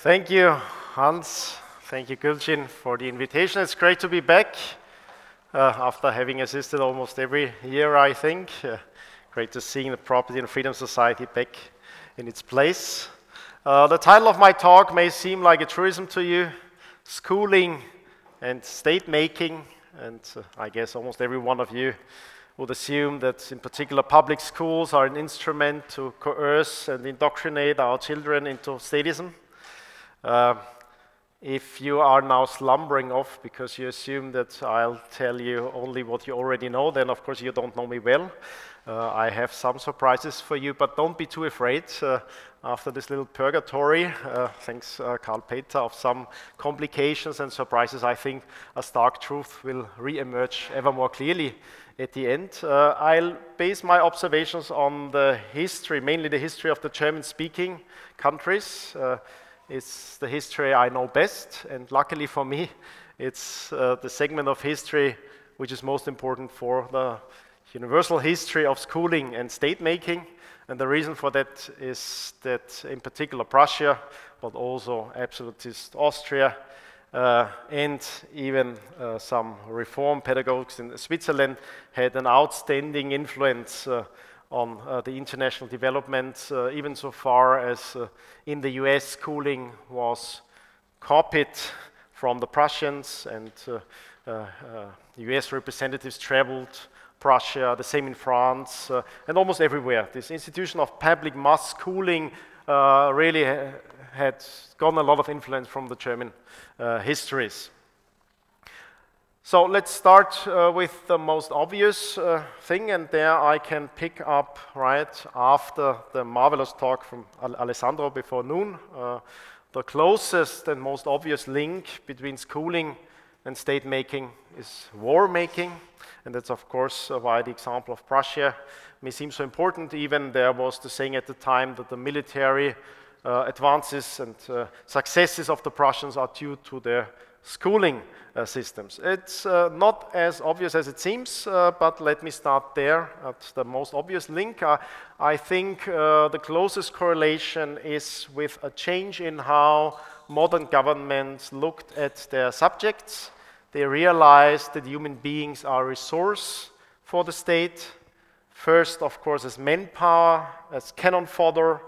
Thank you, Hans. Thank you, Gülçin, for the invitation. It's great to be back uh, after having assisted almost every year, I think. Uh, great to see the Property and Freedom Society back in its place. Uh, the title of my talk may seem like a truism to you schooling and state making, and uh, I guess almost every one of you would assume that, in particular, public schools are an instrument to coerce and indoctrinate our children into statism. Uh, if you are now slumbering off because you assume that I'll tell you only what you already know, then of course you don't know me well. Uh, I have some surprises for you, but don't be too afraid. Uh, after this little purgatory, uh, thanks uh, Karl Peter, of some complications and surprises, I think a stark truth will re-emerge ever more clearly at the end. Uh, I'll base my observations on the history, mainly the history of the German-speaking countries. It's the history I know best, and luckily for me, it's uh, the segment of history which is most important for the universal history of schooling and state making. And the reason for that is that, in particular, Prussia, but also absolutist Austria, uh, and even uh, some reform pedagogues in Switzerland had an outstanding influence uh, on uh, the international development, uh, even so far as uh, in the US schooling was copied from the Prussians and US representatives traveled Prussia, the same in France, and almost everywhere. This institution of public mass schooling really ha had gotten a lot of influence from the German histories. So let's start uh, with the most obvious uh, thing, and there I can pick up right after the marvelous talk from Al Alessandro before noon. Uh, the closest and most obvious link between schooling and state making is war making, and that's of course uh, why the example of Prussia may seem so important. Even there was the saying at the time that the military uh, advances and uh, successes of the Prussians are due to their schooling systems. It's uh, not as obvious as it seems, uh, but let me start there at the most obvious link. Uh, I think uh, the closest correlation is with a change in how modern governments looked at their subjects. They realized that human beings are a resource for the state. First, of course, as manpower, as cannon fodder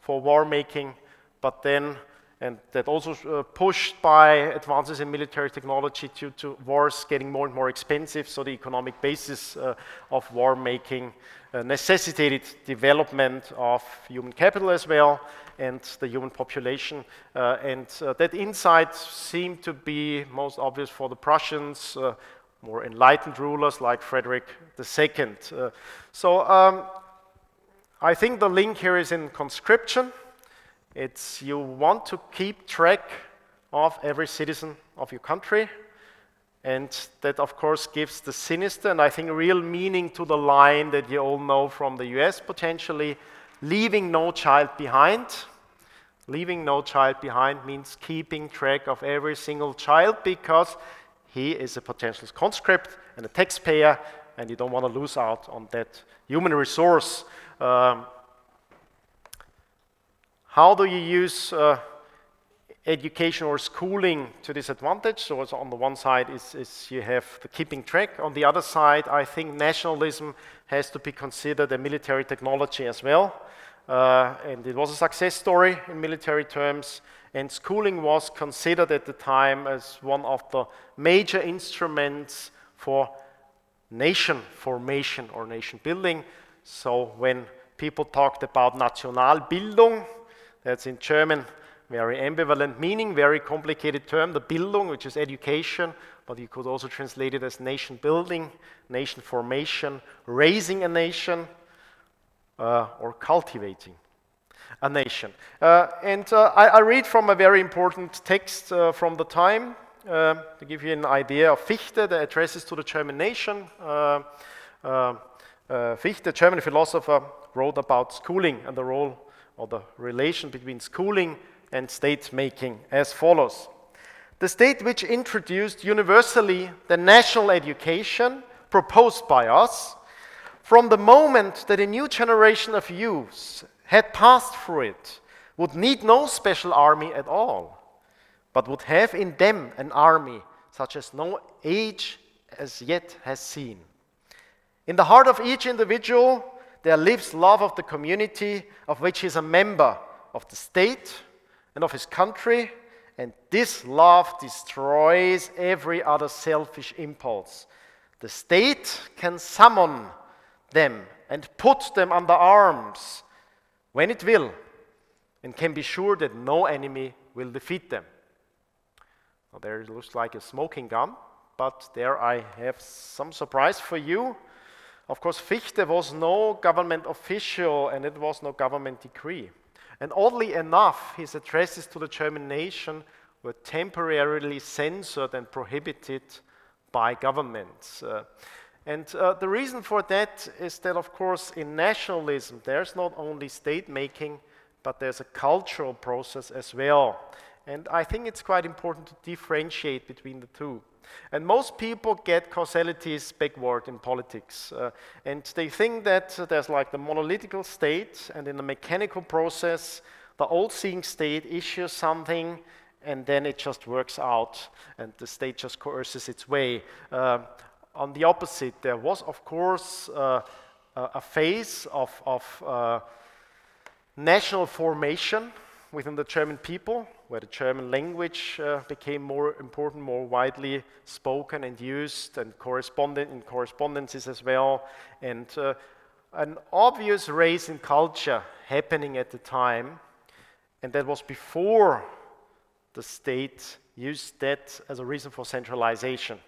for war making, but then and that also uh, pushed by advances in military technology to, to, wars getting more and more expensive, so the economic basis uh, of war making uh, necessitated development of human capital as well and the human population. Uh, and uh, that insight seemed to be most obvious for the Prussians, uh, more enlightened rulers like Frederick II. so um, I think the link here is in conscription. It's you want to keep track of every citizen of your country. And that, of course, gives the sinister and I think real meaning to the line that you all know from the US potentially leaving no child behind. Leaving no child behind means keeping track of every single child because he is a potential conscript and a taxpayer, and you don't want to lose out on that human resource. Um, how do you use uh, education or schooling to this advantage? So on the one side is, is, you have the keeping track. On the other side, I think nationalism has to be considered a military technology as well. Uh, and it was a success story in military terms. And schooling was considered at the time as one of the major instruments for nation formation or nation building. So when people talked about Nationalbildung, that's in German, very ambivalent meaning, very complicated term, the Bildung, which is education, but you could also translate it as nation building, nation formation, raising a nation, uh, or cultivating a nation. Uh, and uh, I, I, read from a very important text uh, from the time uh, to give you an idea of Fichte, the addresses to the German nation. Uh, Fichte, a German philosopher, wrote about schooling and the role or the relation between schooling and state making as follows. The state which introduced universally the national education proposed by us, from the moment that a new generation of youths had passed through it, would need no special army at all, but would have in them an army such as no age as yet has seen. In the heart of each individual, there lives love of the community of which he is a member, of the state and of his country, and this love destroys every other selfish impulse. The state can summon them and put them under arms when it will, and can be sure that no enemy will defeat them. Now, there it looks like a smoking gun, but there I have some surprise for you. Of course, Fichte was no government official and it was no government decree. And oddly enough, his addresses to the German nation were temporarily censored and prohibited by governments. Uh, and uh, the reason for that is that, of course, in nationalism, there's not only state making, but there's a cultural process as well. And I think it's quite important to differentiate between the two. And most people get causalities backward in politics. Uh, and they think that there's like the monolithical state, and in the mechanical process, the all seeing state issues something, and then it just works out, and the state just coerces its way. Uh, on the opposite, there was, of course, uh, a phase of, of uh, national formation within the German people, where the German language uh, became more important, more widely spoken and used, and correspondent in correspondences as well, and uh, an obvious race in culture happening at the time, and that was before the state used that as a reason for centralization.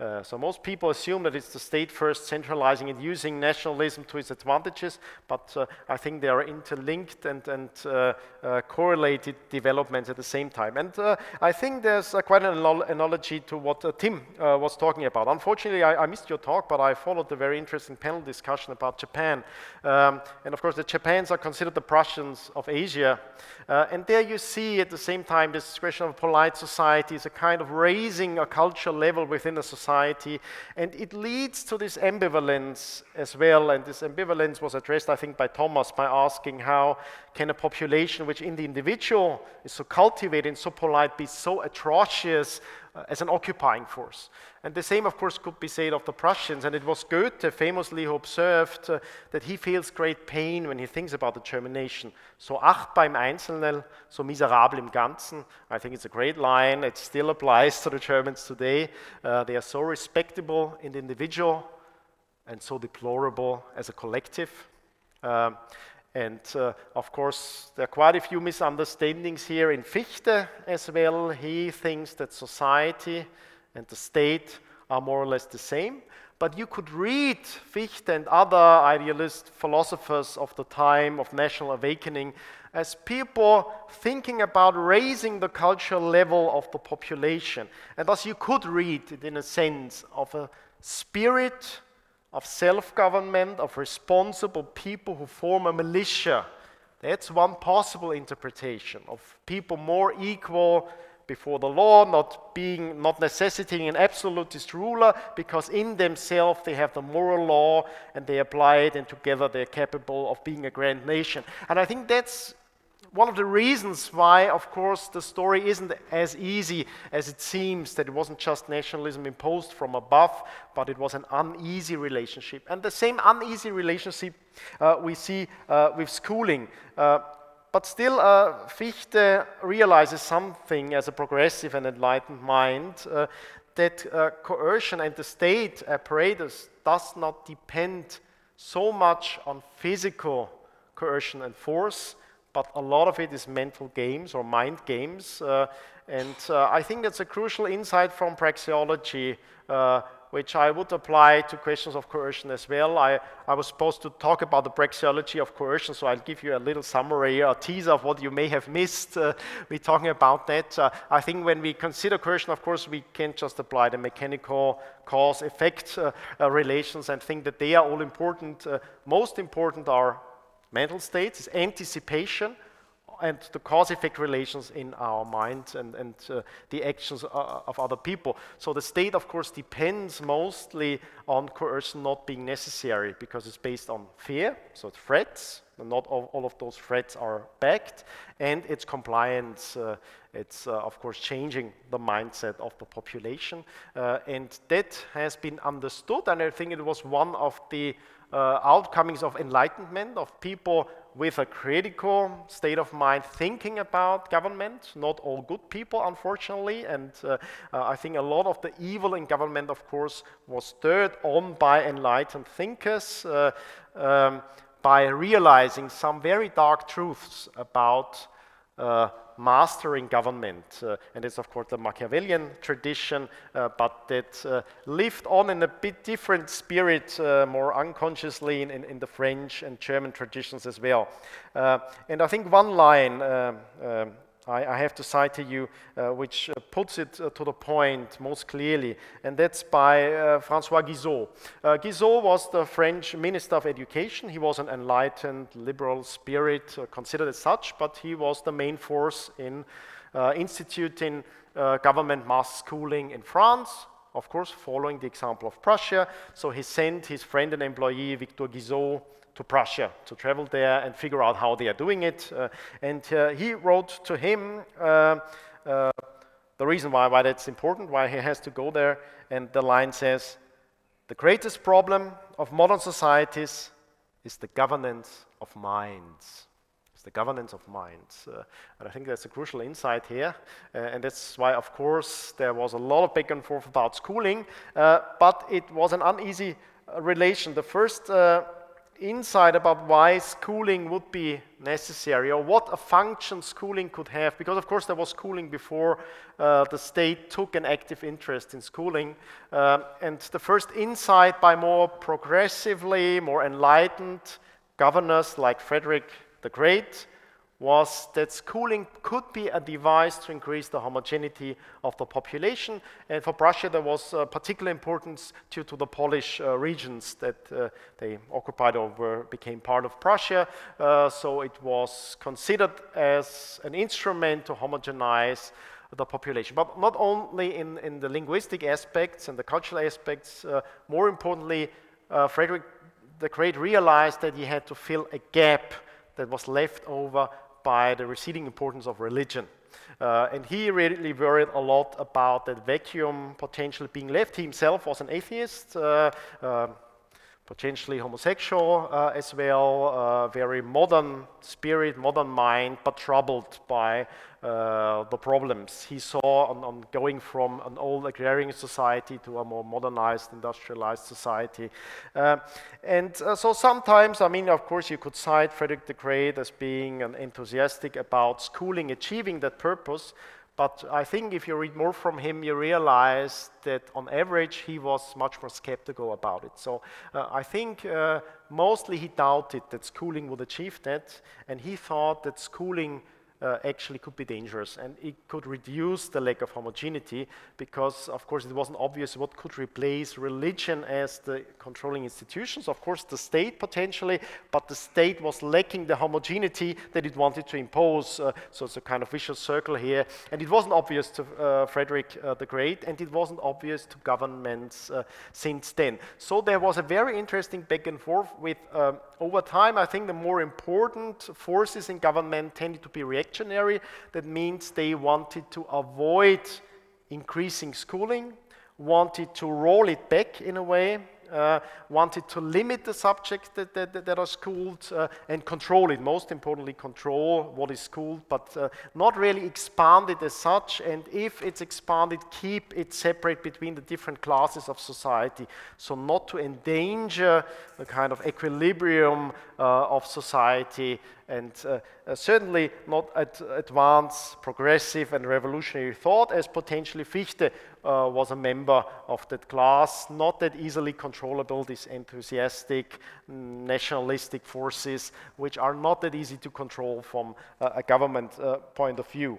Uh, so most people assume that it's the state first centralizing and using nationalism to its advantages, but uh, I think they are interlinked and, and uh, uh correlated developments at the same time. And uh, I think there's quite an analogy to what Tim was talking about. Unfortunately, I, I, missed your talk, but I followed the very interesting panel discussion about Japan. Um, and of course, the Japans are considered the Prussians of Asia. Uh, and there you see at the same time this question of polite society is a kind of raising a cultural level within a society. And it leads to this ambivalence as well. And this ambivalence was addressed, I think, by Thomas by asking how can a population which in the individual is so cultivated and so polite be so atrocious uh, as an occupying force? And the same, of course, could be said of the Prussians. And it was Goethe famously who observed uh, that he feels great pain when he thinks about the German nation. So achtbar im Einzelnen, so miserabel im Ganzen. I think it's a great line. It still applies to the Germans today. Uh, they are so respectable in the individual and so deplorable as a collective. Uh, and uh, of course, there are quite a few misunderstandings here in Fichte as well. He thinks that society and the state are more or less the same. But you could read Fichte and other idealist philosophers of the time of national awakening as people thinking about raising the cultural level of the population. And thus you could read it in a sense of a spirit of self government, of responsible people who form a militia. That's one possible interpretation of people more equal before the law, not being, not necessitating an absolutist ruler, because in themselves they have the moral law and they apply it, and together they're capable of being a grand nation. And I think that's one of the reasons why, of course, the story isn't as easy as it seems, that it wasn't just nationalism imposed from above, but it was an uneasy relationship. And the same uneasy relationship uh, we see uh, with schooling. Uh, but still, uh, Fichte realizes something as a progressive and enlightened mind uh, that uh, coercion and the state apparatus does not depend so much on physical coercion and force but a lot of it is mental games or mind games. Uh, and uh, I think that's a crucial insight from praxeology, uh, which I would apply to questions of coercion as well. I, I was supposed to talk about the praxeology of coercion, so I'll give you a little summary, a teaser of what you may have missed. Uh, we're talking about that. Uh, I think when we consider coercion, of course, we can't just apply the mechanical cause-effect uh, relations and think that they are all important. most important are mental states, is anticipation and the cause-effect relations in our mind and, and uh, the actions uh, of other people. So the state, of course, depends mostly on coercion not being necessary because it's based on fear, so threats, not all, all, of those threats are backed, and it's compliance. Uh, it's, uh, of course, changing the mindset of the population. Uh, and that has been understood, and I think it was one of the uh, outcomings of enlightenment, of people with a critical state of mind thinking about government. Not all good people, unfortunately, and uh, uh, I think a lot of the evil in government, of course, was stirred on by enlightened thinkers. Um, by realizing some very dark truths about uh, mastering government. Uh, and it's, of course, the Machiavellian tradition, uh, but that uh, lived on in a bit different spirit, more unconsciously in, in, in, the French and German traditions as well. And I think one line um, um, I, I have to cite to you, uh, which uh, puts it uh, to the point most clearly, and that's by Francois Guizot. Guizot was the French Minister of Education. He was an enlightened, liberal spirit, considered as such, but he was the main force in instituting government mass schooling in France, of course, following the example of Prussia. So he sent his friend and employee, Victor Guizot, to Prussia to travel there and figure out how they are doing it. Uh, and uh, he wrote to him uh, uh, the reason why, why that's important, why he has to go there. And the line says, the greatest problem of modern societies is the governance of minds. It's the governance of minds. Uh, and I think that's a crucial insight here. Uh, and that's why, of course, there was a lot of back and forth about schooling, but it was an uneasy relation. The first insight about why schooling would be necessary or what a function schooling could have because of course there was schooling before uh, the state took an active interest in schooling uh, and the first insight by more progressively more enlightened governors like frederick the great was that schooling could be a device to increase the homogeneity of the population. And for Prussia, there was uh, particular importance due to the Polish uh, regions that uh, they occupied or were, became part of Prussia. Uh, so it was considered as an instrument to homogenize the population. But not only in, in the linguistic aspects and the cultural aspects, uh, more importantly, uh, Frederick the Great realized that he had to fill a gap that was left over by the receding importance of religion. Uh, and he really worried a lot about that vacuum potentially being left. He himself was an atheist. Uh, uh, potentially homosexual uh, as well, uh, very modern spirit, modern mind, but troubled by uh, the problems he saw on, on, going from an old agrarian society to a more modernized, industrialized society. Uh, and uh, so sometimes, I mean, of course, you could cite Frederick the Great as being an enthusiastic about schooling achieving that purpose, but I think if you read more from him, you realize that on average he was much more skeptical about it. So uh, I think uh, mostly he doubted that schooling would achieve that, and he thought that schooling uh, actually could be dangerous. And it could reduce the lack of homogeneity because of course it wasn't obvious what could replace religion as the controlling institutions. Of course the state potentially but the state was lacking the homogeneity that it wanted to impose. Uh, so it's a kind of vicious circle here. And it wasn't obvious to uh, Frederick uh, the Great and it wasn't obvious to governments uh, since then. So there was a very interesting back and forth with um, over time I think the more important forces in government tended to be reactive reactionary. That means they wanted to avoid increasing schooling, wanted to roll it back in a way, uh, wanted to limit the subjects that, that, that are schooled uh, and control it. Most importantly, control what is schooled, but uh, not really expand it as such. And if it's expanded, keep it separate between the different classes of society. So not to endanger the kind of equilibrium uh, of society and uh, uh, certainly not at advance, progressive, and revolutionary thought, as potentially Fichte uh, was a member of that class, not that easily controllable, these enthusiastic, nationalistic forces, which are not that easy to control from uh, a government uh, point of view.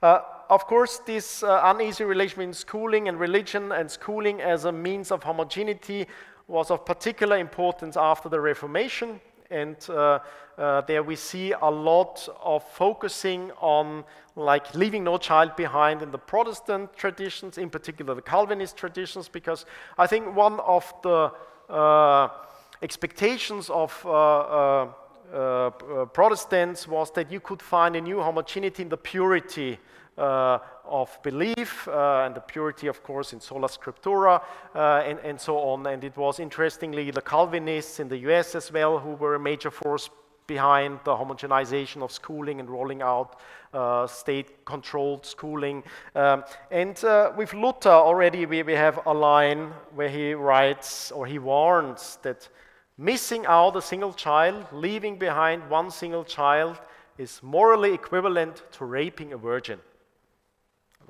Uh, of course, this uh, uneasy relation between schooling and religion and schooling as a means of homogeneity was of particular importance after the Reformation and uh, uh, there we see a lot of focusing on like leaving no child behind in the Protestant traditions, in particular the Calvinist traditions, because I think one of the uh, expectations of uh, uh, uh, Protestants was that you could find a new homogeneity in the purity uh, of belief uh, and the purity, of course, in sola scriptura uh, and, and so on. And it was interestingly the Calvinists in the US as well who were a major force behind the homogenization of schooling and rolling out uh, state-controlled schooling. Um, and uh, with Luther already we, we have a line where he writes or he warns that missing out a single child, leaving behind one single child is morally equivalent to raping a virgin.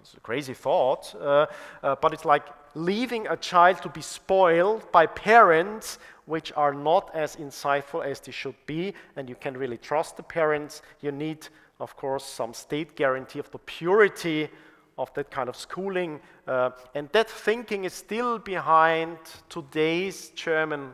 It's a crazy thought, uh, uh, but it's like leaving a child to be spoiled by parents which are not as insightful as they should be, and you can really trust the parents. You need, of course, some state guarantee of the purity of that kind of schooling. Uh, and that thinking is still behind today's German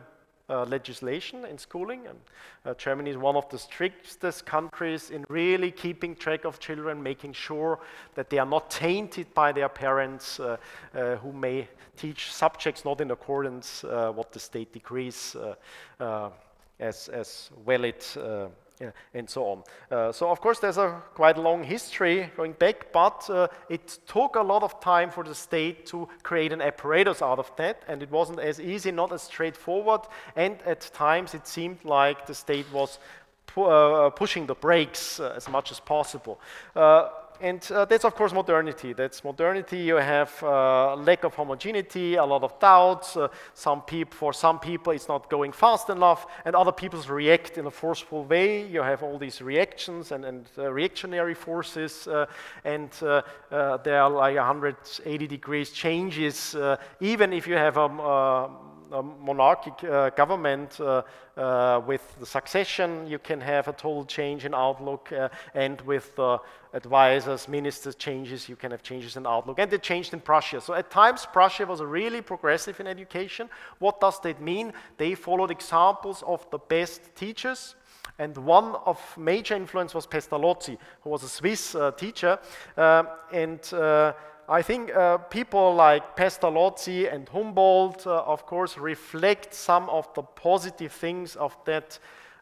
uh, legislation in schooling. And uh, Germany is one of the strictest countries in really keeping track of children, making sure that they are not tainted by their parents uh, uh who may teach subjects not in accordance uh, what the state decrees uh, as, as valid yeah, and so on. Uh, so of course there's a quite long history going back, but uh, it took a lot of time for the state to create an apparatus out of that, and it wasn't as easy, not as straightforward, and at times it seemed like the state was pu uh, pushing the brakes uh, as much as possible. And uh, that's of course modernity. That's modernity. You have uh, lack of homogeneity, a lot of doubts. Uh, some people, for some people, it's not going fast enough, and other people react in a forceful way. You have all these reactions and, and uh, reactionary forces, uh, and uh, there are like 180 degrees changes. even if you have a, a monarchic government uh, with the succession, you can have a total change in outlook, uh, and with advisors, ministers changes, you can have changes in outlook. And they changed in Prussia. So at times, Prussia was really progressive in education. What does that mean? They followed examples of the best teachers. And one of major influence was Pestalozzi, who was a Swiss uh, teacher. Uh, and uh, I think uh, people like Pestalozzi and Humboldt, uh, of course, reflect some of the positive things of that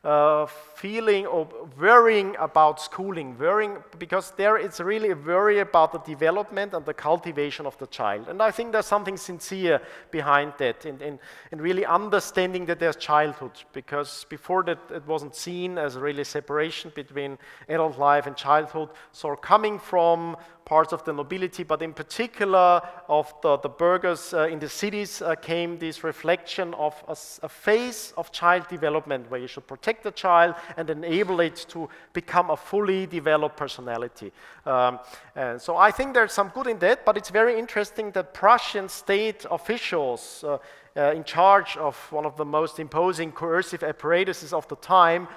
uh, feeling of worrying about schooling, worrying because there it's really a worry about the development and the cultivation of the child. And I think there's something sincere behind that in, in, in really understanding that there's childhood because before that it wasn't seen as really separation between adult life and childhood. So coming from parts of the nobility, but in particular of the, the burghers uh, in the cities uh, came this reflection of a, a, phase of child development where you should protect the child and enable it to become a fully developed personality. Um, and so I think there's some good in that, but it's very interesting that Prussian state officials uh, uh in charge of one of the most imposing coercive apparatuses of the time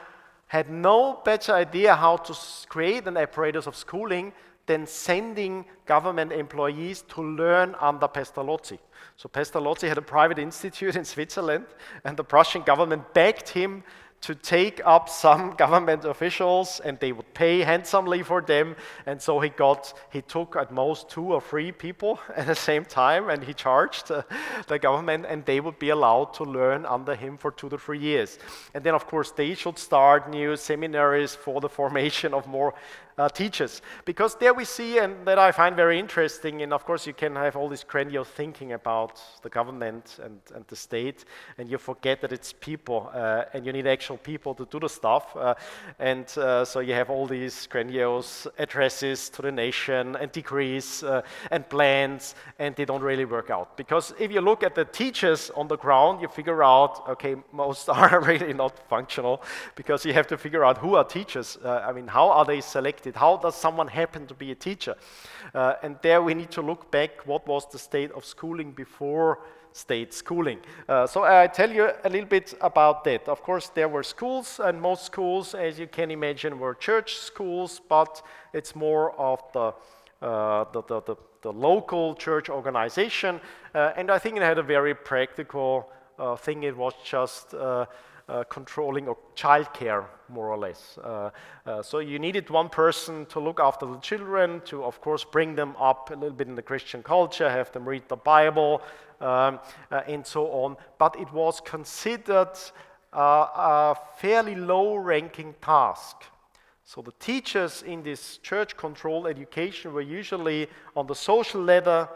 had no better idea how to create an apparatus of schooling than sending government employees to learn under Pestalozzi. So Pestalozzi had a private institute in Switzerland, and the Prussian government begged him to take up some government officials and they would pay handsomely for them and so he got he took at most two or three people at the same time and he charged uh, the government and they would be allowed to learn under him for two to three years and then of course they should start new seminaries for the formation of more uh, teachers. Because there we see, and that I find very interesting, and of course you can have all this grandiose thinking about the government and, and the state, and you forget that it's people, uh, and you need actual people to do the stuff. Uh, and uh, so you have all these grandiose addresses to the nation, and decrees, uh, and plans, and they don't really work out. Because if you look at the teachers on the ground, you figure out, okay, most are really not functional, because you have to figure out who are teachers. Uh, I mean, how are they selected? How does someone happen to be a teacher? Uh, and there we need to look back what was the state of schooling before state schooling. Uh, so I tell you a little bit about that. Of course, there were schools, and most schools, as you can imagine, were church schools, but it's more of the, uh, the, the, the, the, local church organization. Uh, and I think it had a very practical uh, thing. It was just uh, controlling or childcare, more or less. Uh, uh, so you needed one person to look after the children, to of course bring them up a little bit in the Christian culture, have them read the Bible, um, uh, and so on. But it was considered a fairly low-ranking task. So the teachers in this church controlled education were usually on the social ladder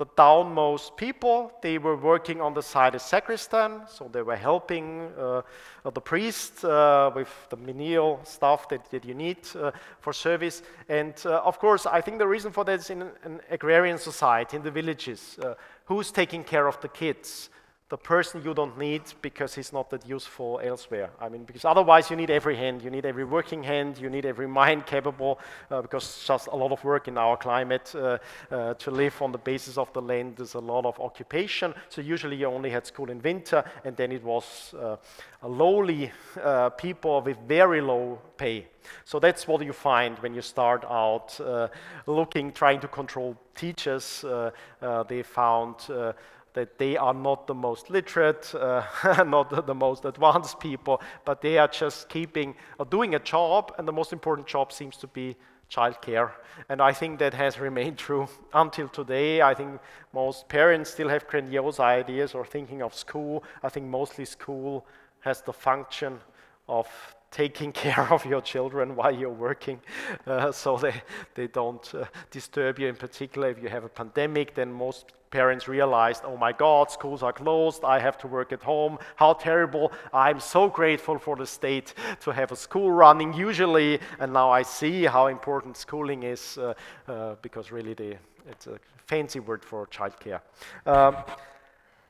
the downmost people. They were working on the side of sacristan, so they were helping uh, the priest uh, with the menial stuff that, that you need uh, for service. And uh, of course, I think the reason for that is in an agrarian society, in the villages, uh, who's taking care of the kids? The person you don't need because he's not that useful elsewhere. I mean, because otherwise you need every hand, you need every working hand, you need every mind capable, uh, because just a lot of work in our climate uh, uh, to live on the basis of the land. There's a lot of occupation. So usually you only had school in winter, and then it was uh, lowly uh, people with very low pay. So that's what you find when you start out uh, looking, trying to control teachers. they found that they are not the most literate, uh, not the, most advanced people, but they are just keeping or doing a job, and the most important job seems to be childcare. And I think that has remained true until today. I think most parents still have grandiose ideas or thinking of school. I think mostly school has the function of taking care of your children while you're working uh, so they, they don't uh, disturb you in particular if you have a pandemic then most parents realized oh my god schools are closed. I have to work at home. How terrible. I'm so grateful for the state to have a school running usually and now i see how important schooling is uh, uh because really it's a fancy word for childcare. Um,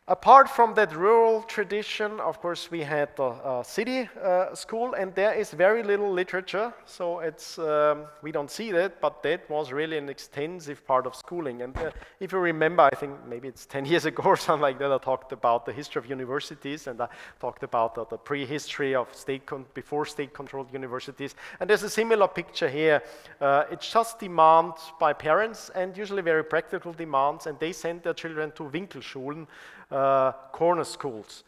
Apart from that rural tradition, of course, we had the uh, city uh, school, and there is very little literature, so it's um, we don't see that, but that was really an extensive part of schooling. And uh, if you remember, I think maybe it's 10 years ago or something like that, I talked about the history of universities, and I talked about the prehistory of state before state-controlled universities. And there's a similar picture here. Uh, it's just demand by parents, and usually very practical demands, and they send their children to Winkelschulen, Uh, corner schools.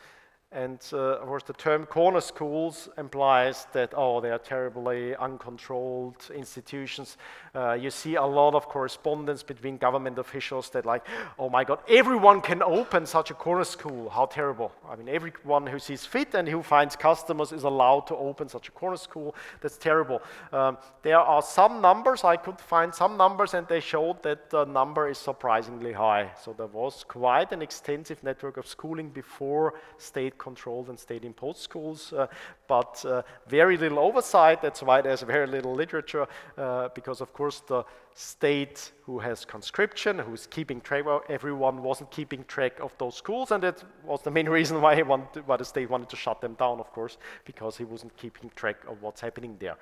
And uh, of course, the term corner schools implies that, oh, they are terribly uncontrolled institutions. Uh, you see a lot of correspondence between government officials that, like, oh my God, everyone can open such a corner school. How terrible. I mean, everyone who sees fit and who finds customers is allowed to open such a corner school. That's terrible. Um, there are some numbers, I could find some numbers, and they showed that the number is surprisingly high. So there was quite an extensive network of schooling before state controlled and state-imposed schools, uh, but uh, very little oversight. That's why there's very little literature, uh, because of course the state who has conscription, who's keeping track, everyone wasn't keeping track of those schools, and that was the main reason why, wanted, why the state wanted to shut them down, of course, because he wasn't keeping track of what's happening there.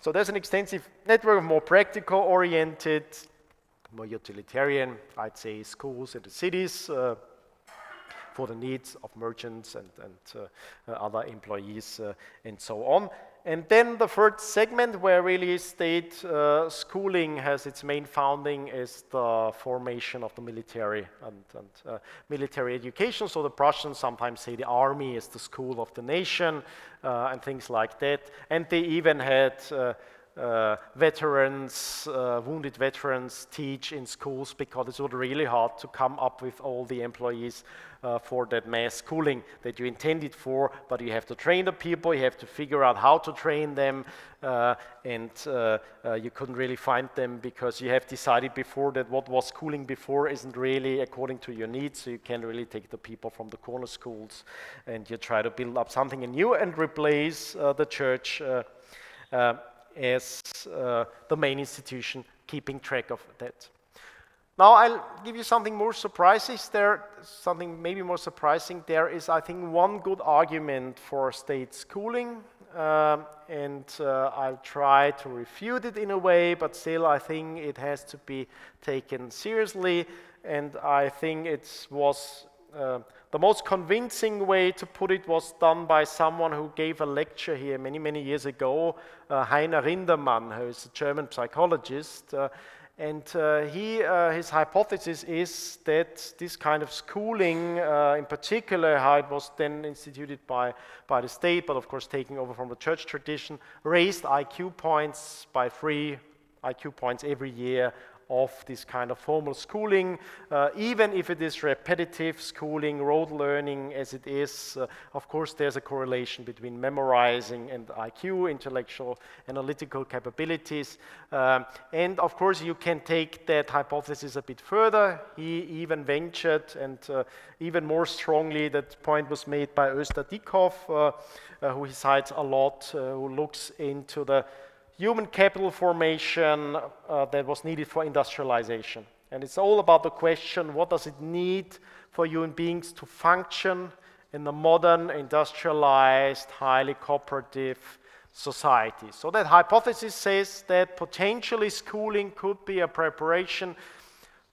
So there's an extensive network of more practical oriented, more utilitarian, I'd say, schools in the cities, uh, for the needs of merchants and, and uh, uh, other employees uh, and so on. And then the third segment where really state uh, schooling has its main founding is the formation of the military and, and uh, military education. So the Prussians sometimes say the army is the school of the nation and things like that. And they even had uh, veterans, uh, wounded veterans teach in schools because it's really hard to come up with all the employees uh, for that mass schooling that you intended for, but you have to train the people, you have to figure out how to train them, uh, and uh, uh, you couldn't really find them because you have decided before that what was schooling before isn't really according to your needs, so you can't really take the people from the corner schools and you try to build up something new and replace the church as uh, the main institution keeping track of that. Now I'll give you something more surprising. There, something maybe more surprising. There is, I think, one good argument for state schooling, uh, and uh, I'll try to refute it in a way. But still, I think it has to be taken seriously, and I think it was uh, the most convincing way to put it was done by someone who gave a lecture here many, many years ago, uh, Heiner Rindermann, who is a German psychologist. Uh, And uh, he, uh, his hypothesis is that this kind of schooling, uh, in particular how it was then instituted by, by the state, but of course taking over from the church tradition, raised IQ points by three IQ points every year of this kind of formal schooling, uh, even if it is repetitive schooling, rote learning as it is. Uh, of course, there's a correlation between memorizing and IQ, intellectual analytical capabilities. Um, and of course, you can take that hypothesis a bit further. He even ventured, and uh, even more strongly, that point was made by Oesterdiekhoff, uh, uh, who he cites a lot, uh, who looks into the human capital formation uh, that was needed for industrialization. And it's all about the question, what does it need for human beings to function in the modern, industrialized, highly cooperative society? So that hypothesis says that potentially schooling could be a preparation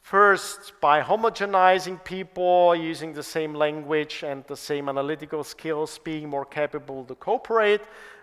First, by homogenizing people using the same language and the same analytical skills, being more capable to cooperate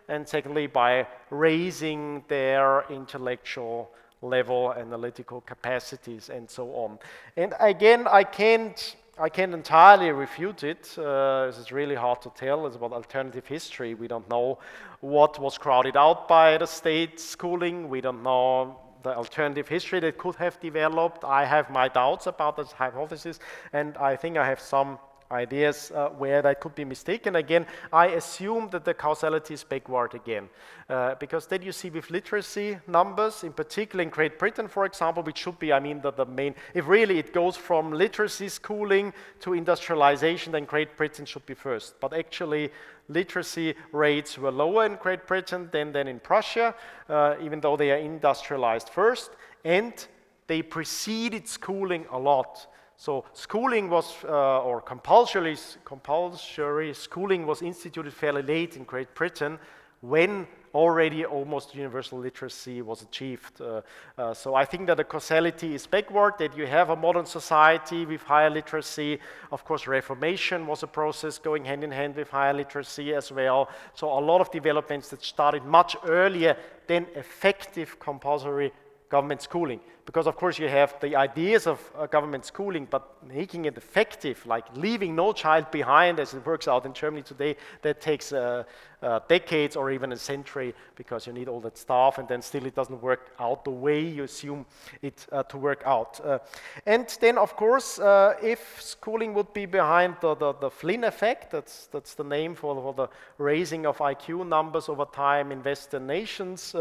and secondly, by raising their intellectual level, analytical capacities, and so on. And again, I can't, I can't entirely refute it. Uh, it's really hard to tell. It's about alternative history. We don't know what was crowded out by the state schooling. We don't know the alternative history that could have developed. I have my doubts about this hypothesis, and I think I have some ideas uh, where that could be mistaken. Again, I assume that the causality is backward again, uh, because then you see with literacy numbers, in particular in Great Britain, for example, which should be, I mean, the, the main, if really it goes from literacy schooling to industrialization, then Great Britain should be first. But actually, literacy rates were lower in Great Britain than, than in Prussia, uh, even though they are industrialized first, and they preceded schooling a lot. So schooling was, uh, or compulsory, compulsory schooling was instituted fairly late in Great Britain when already almost universal literacy was achieved. Uh, uh, so I think that the causality is backward, that you have a modern society with higher literacy. Of course, Reformation was a process going hand in hand with higher literacy as well. So a lot of developments that started much earlier than effective compulsory government schooling. Because, of course, you have the ideas of uh, government schooling, but making it effective, like leaving no child behind as it works out in Germany today, that takes uh, uh, decades or even a century because you need all that staff and then still it doesn't work out the way you assume it uh, to work out. Uh, and then, of course, uh, if schooling would be behind the, the, the, Flynn effect, that's, that's the name for, for the raising of IQ numbers over time in Western nations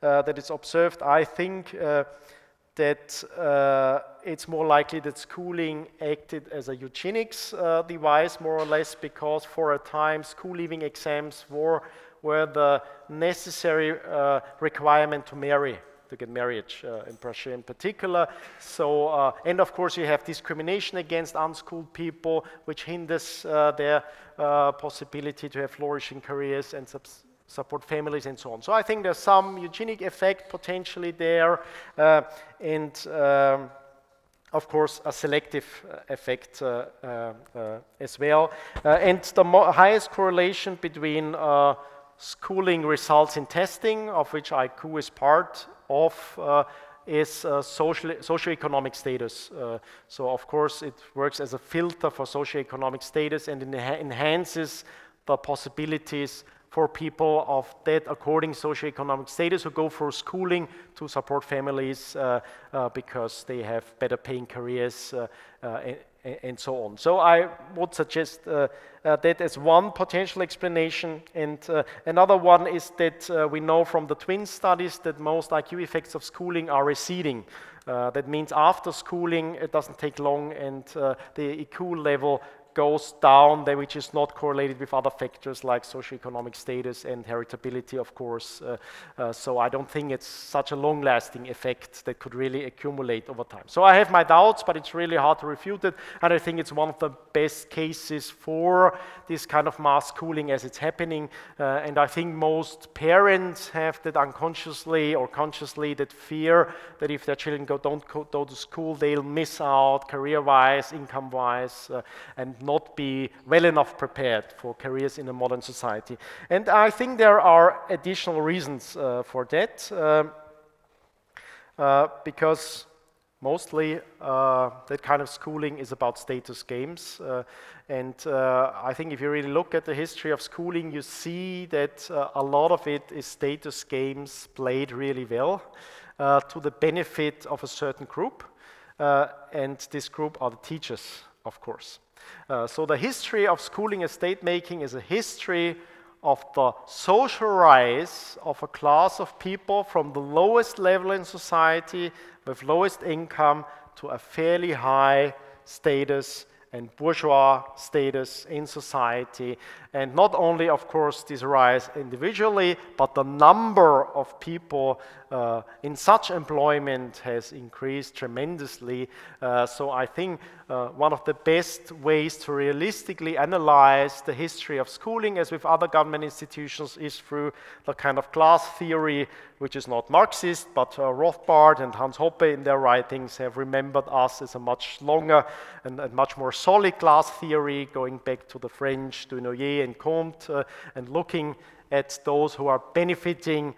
that is observed, I think that uh, it's more likely that schooling acted as a eugenics uh, device, more or less, because for a time school leaving exams were, were the necessary uh, requirement to marry, to get marriage uh, in Prussia in particular. So, uh, and of course, you have discrimination against unschooled people, which hinders uh, their possibility to have flourishing careers and subs support families and so on. So I think there's some eugenic effect potentially there, uh, and um, of course a selective uh, effect uh, uh, uh as well. Uh, and the highest correlation between schooling results in testing, of which IQ is part of, is uh, social, socioeconomic status. Uh, so of course it works as a filter for socioeconomic status and enhances the possibilities for people of that according socioeconomic status who go for schooling to support families uh, uh, because they have better paying careers uh, uh and, and, so on. So I would suggest uh, uh, that as one potential explanation. And another one is that we know from the twin studies that most IQ effects of schooling are receding. that means after schooling, it doesn't take long and the IQ level goes down, which is not correlated with other factors like socioeconomic status and heritability, of course. Uh, uh, so I don't think it's such a long-lasting effect that could really accumulate over time. So I have my doubts, but it's really hard to refute it, and I think it's one of the best cases for this kind of mass schooling as it's happening. Uh, and I think most parents have that unconsciously or consciously that fear that if their children go, don't go to school, they'll miss out career-wise, income-wise, uh, and not be well enough prepared for careers in a modern society. And I think there are additional reasons uh, for that. Uh, uh, because mostly uh, that kind of schooling is about status games. Uh, and I think if you really look at the history of schooling, you see that a lot of it is status games played really well to the benefit of a certain group. Uh, and this group are the teachers, of course. Uh, so the history of schooling and state making is a history of the social rise of a class of people from the lowest level in society with lowest income to a fairly high status and bourgeois status in society. And not only, of course, this rise individually, but the number of people uh, in such employment has increased tremendously. Uh, so I think uh, one of the best ways to realistically analyze the history of schooling, as with other government institutions, is through the kind of class theory, which is not Marxist, but uh, Rothbard and Hans Hoppe in their writings have remembered us as a much longer and, and much more solid class theory, going back to the French, Dunoyer and Comte, uh, and looking at those who are benefiting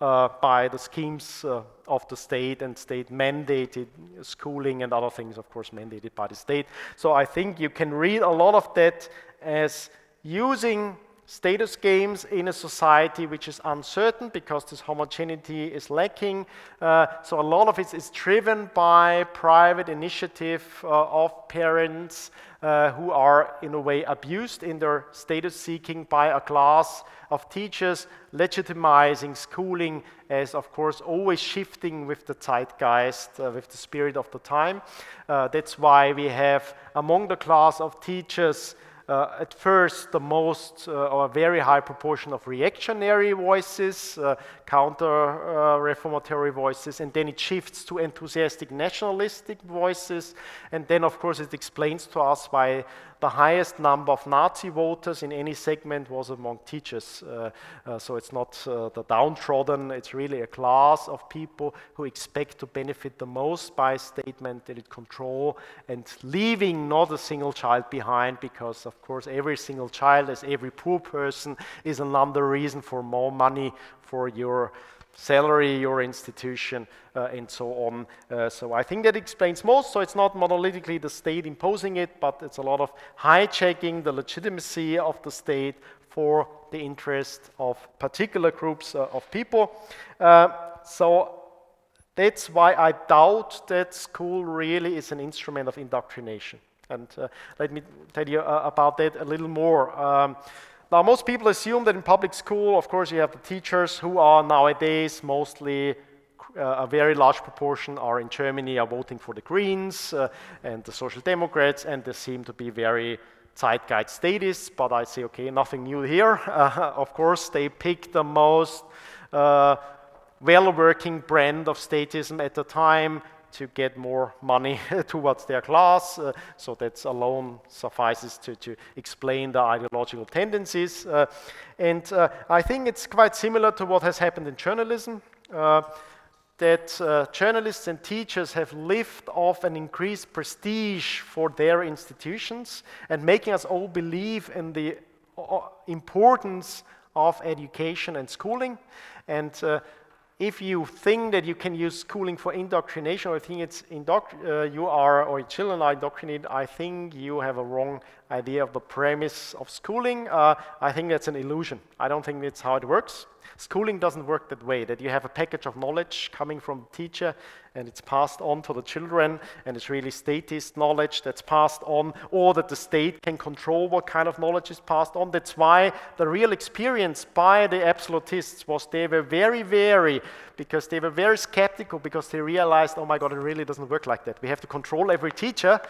uh, by the schemes uh, of the state and state mandated schooling and other things, of course, mandated by the state. So I think you can read a lot of that as using status games in a society which is uncertain because this homogeneity is lacking. Uh, so a lot of it is driven by private initiative uh, of parents uh, who are in a way abused in their status seeking by a class of teachers, legitimizing schooling as, of course, always shifting with the zeitgeist, uh, with the spirit of the time. Uh, that's why we have among the class of teachers uh, at first the most uh, or very high proportion of reactionary voices, uh, counter reformatory voices, and then it shifts to enthusiastic nationalistic voices. And then, of course, it explains to us why the highest number of Nazi voters in any segment was among teachers. Uh, uh, so it's not uh, the downtrodden, it's really a class of people who expect to benefit the most by statement that it control and leaving not a single child behind because, of course, every single child, as every poor person, is another reason for more money for your salary, your institution, uh, and so on. Uh, so I think that explains most. So it's not monolithically the state imposing it, but it's a lot of hijacking the legitimacy of the state for the interest of particular groups uh, of people. Uh, so that's why I doubt that school really is an instrument of indoctrination. And uh, let me tell you uh, about that a little more. Um, now, most people assume that in public school, of course, you have the teachers who are nowadays mostly uh, a very large proportion are in Germany are voting for the Greens uh, and the Social Democrats, and they seem to be very zeitgeist statists. But I say, okay, nothing new here. Uh, of course, they pick the most uh, well-working brand of statism at the time to get more money towards their class. Uh, so that alone suffices to, to explain the ideological tendencies. Uh, and uh, I think it's quite similar to what has happened in journalism. Uh, that uh, journalists and teachers have lived off an increased prestige for their institutions and making us all believe in the uh, importance of education and schooling. And if you think that you can use schooling for indoctrination, or think it's uh, you are or children are indoctrinated, I think you have a wrong idea of the premise of schooling. Uh, I think that's an illusion. I don't think that's how it works. Schooling doesn't work that way, that you have a package of knowledge coming from the teacher and it's passed on to the children, and it's really statist knowledge that's passed on, or that the state can control what kind of knowledge is passed on. That's why the real experience by the absolutists was they were very wary because they were very skeptical because they realized, oh my God, it really doesn't work like that. We have to control every teacher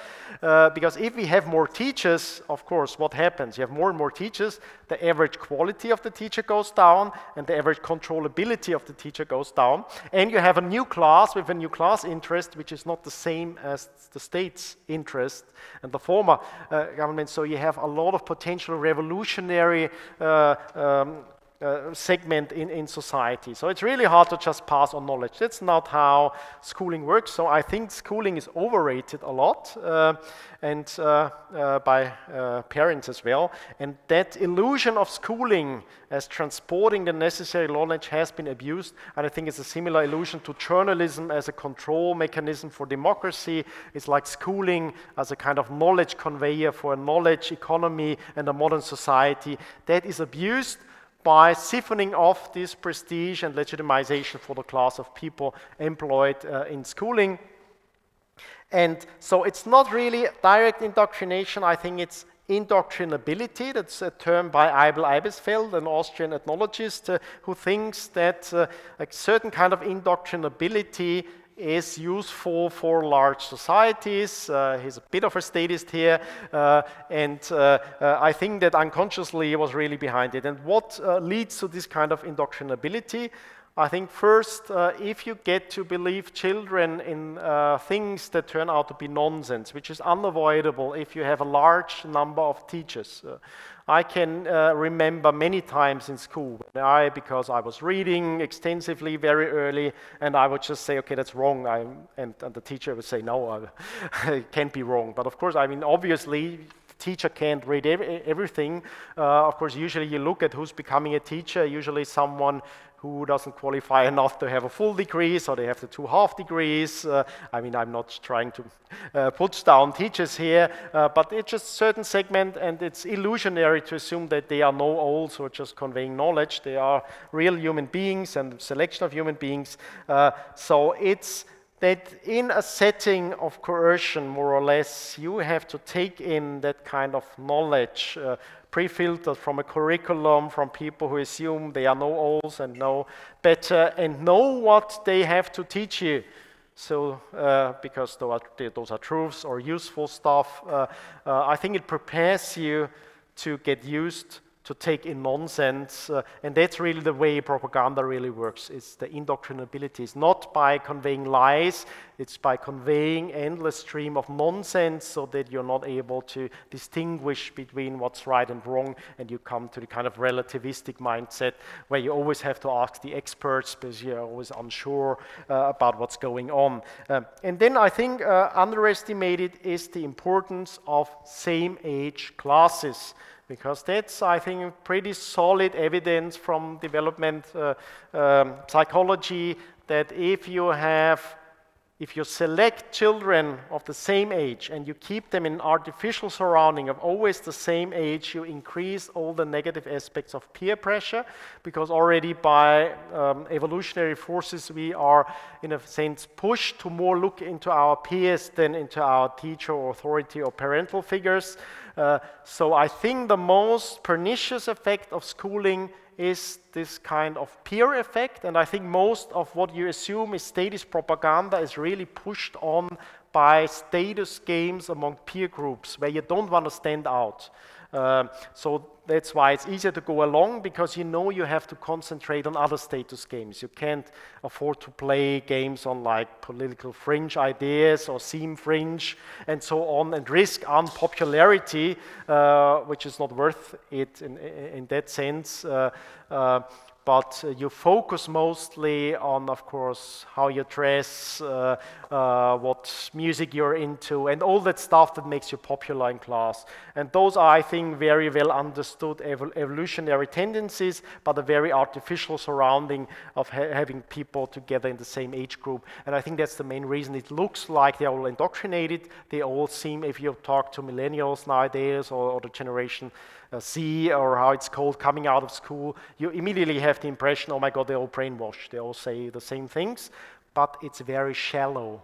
uh, because if we have more teachers, of course, what happens? You have more and more teachers, the average quality of the teacher goes down and the average controllability of the teacher goes down. And you have a new class with a new class interest, which is not the same as the state's interest and the former uh, government. So you have a lot of potential revolutionary uh, um, uh, segment in, in society. So it's really hard to just pass on knowledge. That's not how schooling works. So I think schooling is overrated a lot uh, and uh, uh by uh, parents as well. And that illusion of schooling as transporting the necessary knowledge has been abused. And I think it's a similar illusion to journalism as a control mechanism for democracy. It's like schooling as a kind of knowledge conveyor for a knowledge economy and a modern society. That is abused by siphoning off this prestige and legitimization for the class of people employed uh, in schooling. And so it's not really direct indoctrination, I think it's indoctrinability. That's a term by Eibl-Eibesfeldt, an Austrian ethnologist, uh, who thinks that uh, a certain kind of indoctrinability is useful for large societies. Uh, he's a bit of a statist here, uh, and uh, uh I think that unconsciously he was really behind it. And what uh, leads to this kind of indoctrinability? I think first, uh, if you get to believe children in things that turn out to be nonsense, which is unavoidable if you have a large number of teachers. I can uh, remember many times in school, when I, because I was reading extensively very early, and I would just say, okay, that's wrong. And, and, the teacher would say, no, it can't be wrong. But of course, I mean, obviously, teacher can't read everything. Uh, of course, usually you look at who's becoming a teacher, usually someone who doesn't qualify enough to have a full degree, so they have the two half degrees. Uh, I mean, I'm not trying to uh, put down teachers here, uh, but it's just certain segment, and it's illusionary to assume that they are no olds or just conveying knowledge. They are real human beings and selection of human beings. Uh, so it's that in a setting of coercion, more or less, you have to take in that kind of knowledge uh, pre-filtered from a curriculum from people who assume they are know-alls and know better and know what they have to teach you. So, uh, because those are, those are, truths or useful stuff, uh, uh, I think it prepares you to get used to take in nonsense. Uh, and that's really the way propaganda really works. It's the indoctrinability. It's not by conveying lies, it's by conveying endless stream of nonsense so that you're not able to distinguish between what's right and wrong and you come to the kind of relativistic mindset where you always have to ask the experts because you're always unsure uh, about what's going on. Um, and then I think uh, underestimated is the importance of same age classes because that's, I think, pretty solid evidence from development uh, um, psychology that if you have if you select children of the same age and you keep them in artificial surrounding of always the same age, you increase all the negative aspects of peer pressure because already by um, evolutionary forces we are in a sense pushed to more look into our peers than into our teacher or authority or parental figures. Uh, so I think the most pernicious effect of schooling is this kind of peer effect. And I think most of what you assume is statist propaganda is really pushed on by status games among peer groups where you don't want to stand out. Um, so that's why it's easier to go along because you know you have to concentrate on other status games. You can't afford to play games on like political fringe ideas or seem fringe and so on and risk unpopularity, uh, which is not worth it in, in that sense. Uh, uh, but uh, you focus mostly on, of course, how you dress, uh, uh, what music you're into, and all that stuff that makes you popular in class. And those are, I think, very well understood ev evolutionary tendencies, but a very artificial surrounding of ha having people together in the same age group. And I think that's the main reason it looks like they're all indoctrinated. They all seem, if you talk to millennials nowadays or, or the generation uh, C or how it's called coming out of school, you immediately have the impression, oh my God, they're all brainwashed. They all say the same things, but it's very shallow.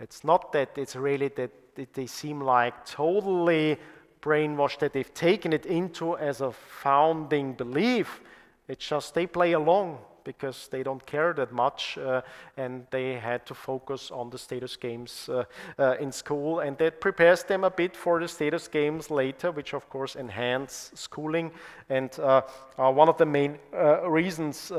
It's not that it's really that they seem like totally brainwashed, that they've taken it into as a founding belief. It's just they play along because they don't care that much uh, and they had to focus on the status games uh, uh, in school and that prepares them a bit for the status games later which of course enhance schooling and are one of the main reasons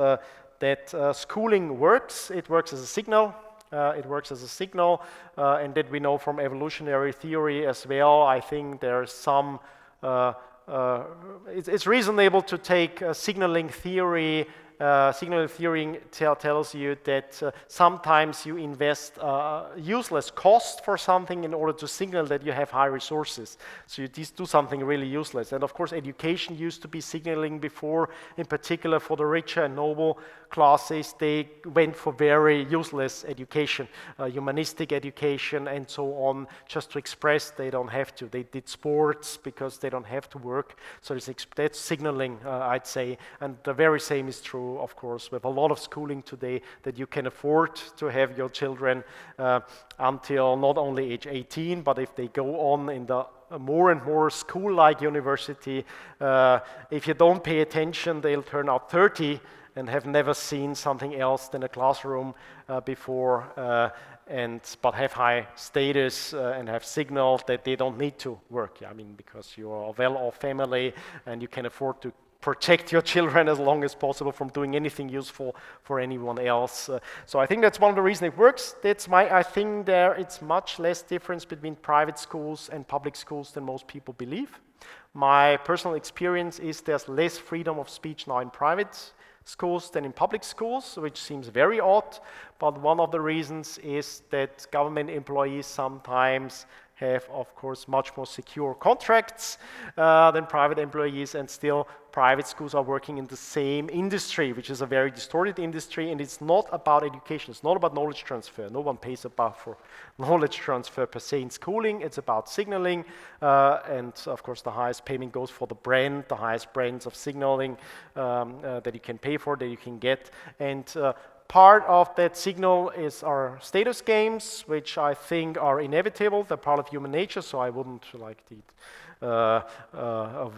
that schooling works, it works as a signal uh, it works as a signal, uh, and that we know from evolutionary theory as well. I think there's some uh, uh, it's, it's, reasonable to take signaling theory uh, signal theory tell, tells you that uh, sometimes you invest uh, useless cost for something in order to signal that you have high resources. So you do something really useless. And of course, education used to be signaling before, in particular for the richer and noble classes, they went for very useless education, uh, humanistic education, and so on, just to express they don't have to. They did sports because they don't have to work. So it's that's signaling, uh, I'd say. And the very same is true, of course, with a lot of schooling today that you can afford to have your children uh, until not only age 18, but if they go on in the more and more school-like university, uh, if you don't pay attention, they'll turn out 30 and have never seen something else than a classroom uh, before, uh, and but have high status uh, and have signaled that they don't need to work. I mean, because you're a well-off family and you can afford to protect your children as long as possible from doing anything useful for anyone else. Uh, so I think that's one of the reasons it works. That's my, I think there it's much less difference between private schools and public schools than most people believe. My personal experience is there's less freedom of speech now in private schools than in public schools, which seems very odd. But one of the reasons is that government employees sometimes have, of course, much more secure contracts uh, than private employees, and still private schools are working in the same industry, which is a very distorted industry, and it's not about education, it's not about knowledge transfer. No one pays about for knowledge transfer per se in schooling, it's about signaling, uh, and of course, the highest payment goes for the brand, the highest brands of signaling um, uh, that you can pay for, that you can get, and uh, Part of that signal is our status games, which I think are inevitable. They're part of human nature, so I wouldn't like the uh, uh,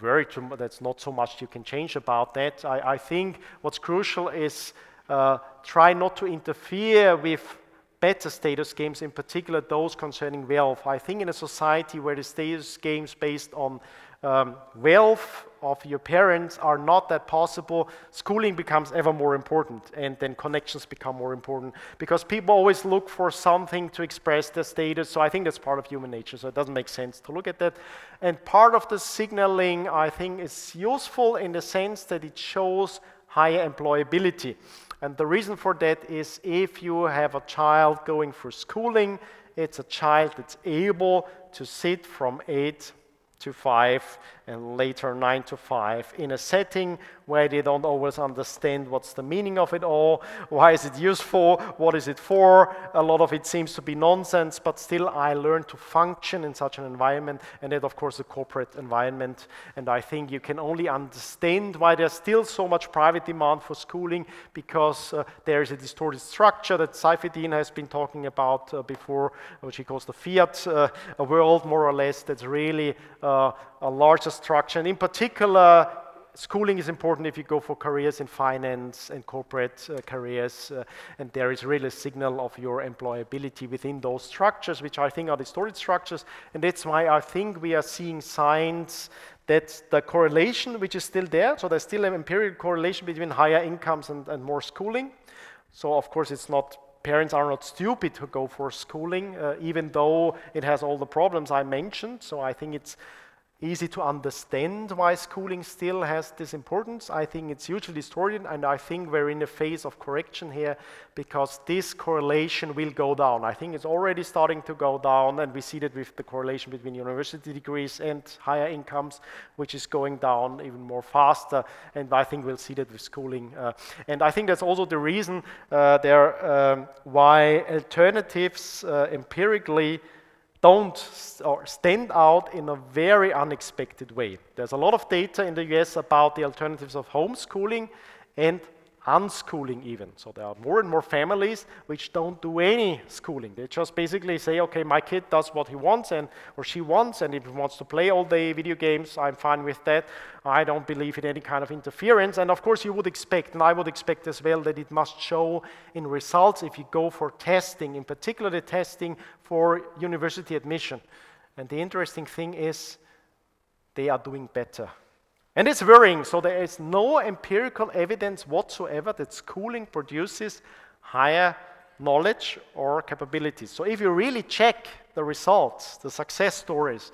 very too, that's not so much you can change about that. I, I think what's crucial is uh, try not to interfere with better status games, in particular those concerning wealth. I think in a society where the status games based on um, wealth of your parents are not that possible, schooling becomes ever more important and then connections become more important because people always look for something to express their status. So I think that's part of human nature. So it doesn't make sense to look at that. And part of the signaling, I think, is useful in the sense that it shows higher employability. And the reason for that is if you have a child going for schooling, it's a child that's able to sit from 8 to 5 and later 9 to 5 in a setting where they don't always understand what's the meaning of it all, why is it useful, what is it for. A lot of it seems to be nonsense, but still I learned to function in such an environment, and that, of course, a corporate environment. And I think you can only understand why there's still so much private demand for schooling because uh, there is a distorted structure that Saifedean has been talking about uh, before, which he calls the fiat uh, world, more or less, that's really uh, a larger structure. And in particular, schooling is important if you go for careers in finance and corporate uh, careers, uh, and there is really a signal of your employability within those structures, which I think are distorted structures, and that's why I think we are seeing signs that the correlation, which is still there, so there's still an empirical correlation between higher incomes and, and more schooling. So of course it's not parents are not stupid to go for schooling, uh, even though it has all the problems I mentioned. So I think it's easy to understand why schooling still has this importance. I think it's hugely distorted, and I think we're in a phase of correction here because this correlation will go down. I think it's already starting to go down, and we see that with the correlation between university degrees and higher incomes, which is going down even more faster, and I think we'll see that with schooling. Uh, and I think that's also the reason uh, there um, why alternatives uh, empirically don't stand out in a very unexpected way. There's a lot of data in the US about the alternatives of homeschooling and unschooling even. So there are more and more families which don't do any schooling. They just basically say, okay, my kid does what he wants and or she wants, and if he wants to play all day video games, I'm fine with that. I don't believe in any kind of interference. And of course, you would expect, and I would expect as well, that it must show in results if you go for testing, in particular the testing for university admission. And the interesting thing is, they are doing better and it's worrying, so there is no empirical evidence whatsoever that schooling produces higher knowledge or capabilities. So if you really check the results, the success stories,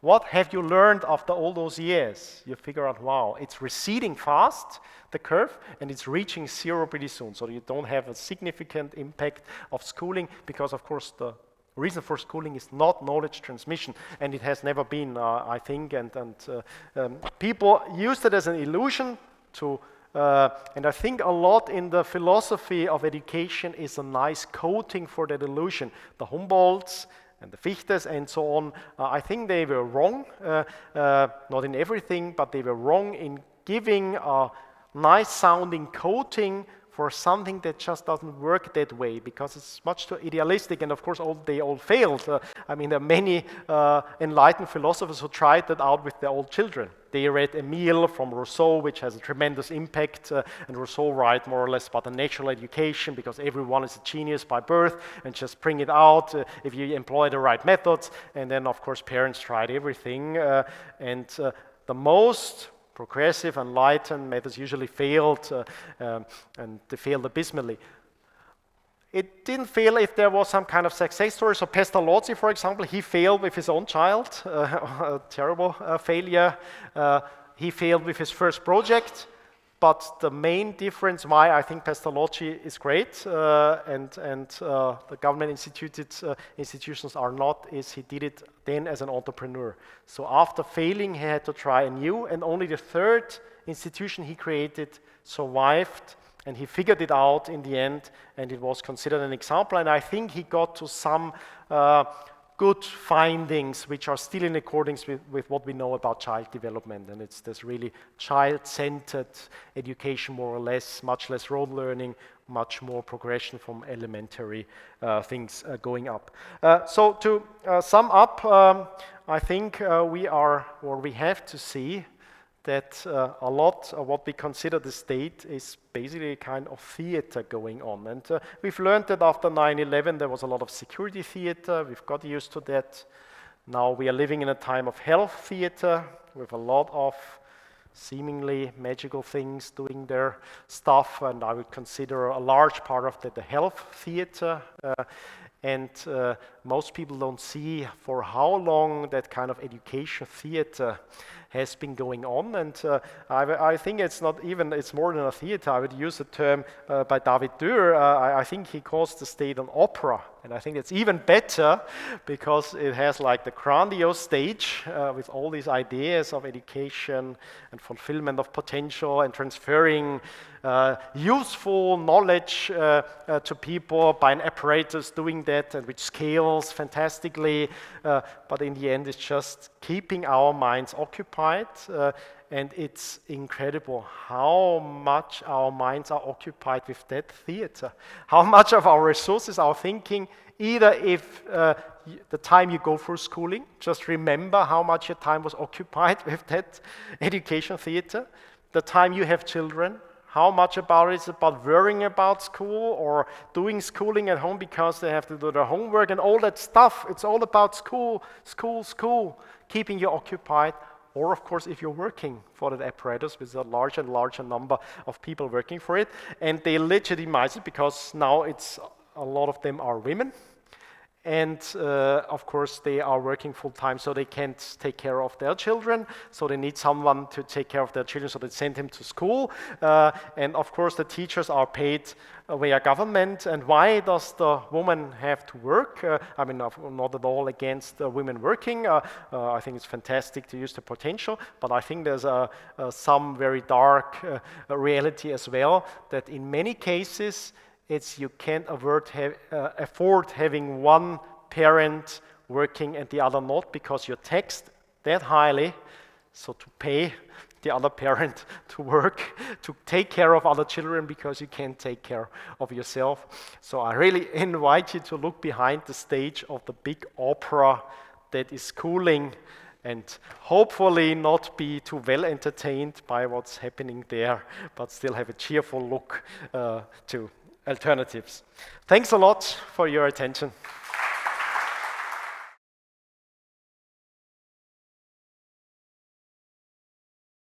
What have you learned after all those years? You figure out, wow, it's receding fast, the curve, and it's reaching zero pretty soon. So you don't have a significant impact of schooling because, of course, the reason for schooling is not knowledge transmission, and it has never been, uh, I think, and, and uh, um, people used it as an illusion to uh, and I think a lot in the philosophy of education is a nice coating for that illusion. The Humboldts and the Fichtes and so on, uh, I think they were wrong, uh, uh, not in everything, but they were wrong in giving a nice sounding coating for something that just doesn't work that way because it's much too idealistic and of course all, they all failed. Uh, I mean there are many uh, enlightened philosophers who tried that out with their old children. They read Emile from Rousseau, which has a tremendous impact, uh, and Rousseau writes more or less about the natural education because everyone is a genius by birth, and just bring it out uh, if you employ the right methods. And then, of course, parents tried everything. Uh, and uh, the most progressive, enlightened methods usually failed, uh, um, and they failed abysmally. It didn't fail if there was some kind of success story. So Pestalozzi, for example, he failed with his own child, uh, a terrible uh, failure. Uh, he failed with his first project. But the main difference why I think Pestalozzi is great uh, and, and uh, the government instituted uh, institutions are not is he did it then as an entrepreneur. So after failing, he had to try anew, and only the third institution he created survived and he figured it out in the end, and it was considered an example. And I think he got to some uh, good findings which are still in accordance with, with what we know about child development. And it's this really child-centered education, more or less, much less rote learning, much more progression from elementary uh, things uh, going up. Uh, so to uh, sum up, um, I think uh, we are, or we have to see that uh, a lot of what we consider the state is basically a kind of theater going on. And uh, we've learned that after 9-11 there was a lot of security theater, we've got used to that. Now we are living in a time of health theater with a lot of seemingly magical things doing their stuff, and I would consider a large part of that the health theater. Uh, and uh, most people don't see for how long that kind of education theater has been going on. And uh, I, I, think it's not even, it's more than a theater. I would use the term uh, by David Dürr. Uh, I, I, think he calls the state an opera. And I think it's even better because it has like the grandiose stage uh, with all these ideas of education and fulfillment of potential and transferring uh, useful knowledge to people by an apparatus doing that and which scales fantastically. But in the end, it's just keeping our minds occupied. Uh, and it's incredible how much our minds are occupied with that theater. How much of our resources, our thinking, either if uh, the time you go through schooling, just remember how much your time was occupied with that education theater. The time you have children, how much about it is about worrying about school or doing schooling at home because they have to do their homework and all that stuff. It's all about school, school, school, keeping you occupied. Or, of course, if you're working for that apparatus with a larger and larger number of people working for it, and they legitimize it because now it's a lot of them are women and uh, of course they are working full time so they can't take care of their children. So they need someone to take care of their children so they send him to school. Uh, and of course the teachers are paid via government. And why does the woman have to work? Uh, i mean not at all against women working. Uh, uh, i think it's fantastic to use the potential but i think there's a, some very dark uh, reality as well that in many cases it's you can't uh, afford having one parent working and the other not because you're taxed that highly. So to pay the other parent to work, to take care of other children because you can't take care of yourself. So I really invite you to look behind the stage of the big opera that is cooling and hopefully not be too well entertained by what's happening there, but still have a cheerful look uh, alternatives. Thanks a lot for your attention.